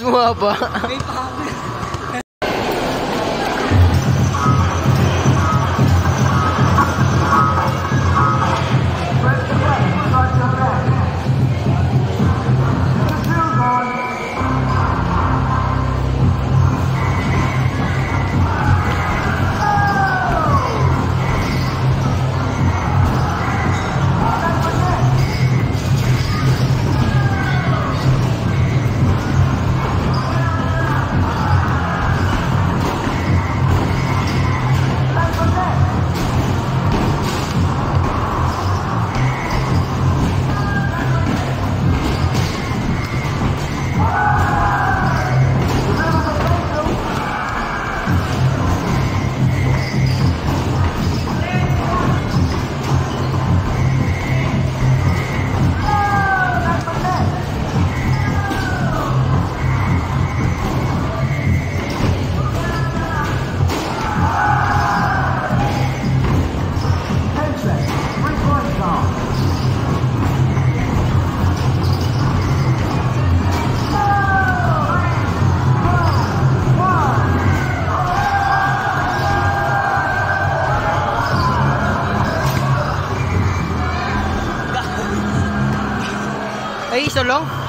Mas bumaba. May pangit. Ay, iso lang?